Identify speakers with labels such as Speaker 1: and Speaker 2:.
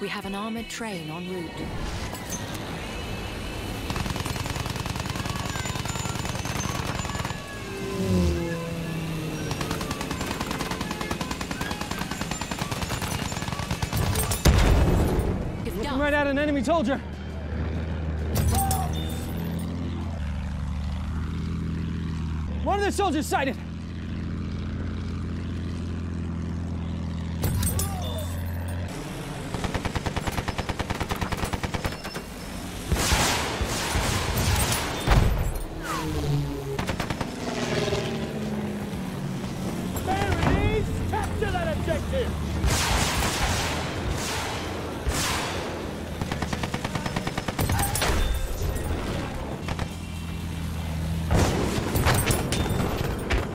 Speaker 1: We have an armored train en route.
Speaker 2: Right at an enemy soldier. One of the soldiers sighted.
Speaker 3: Objective!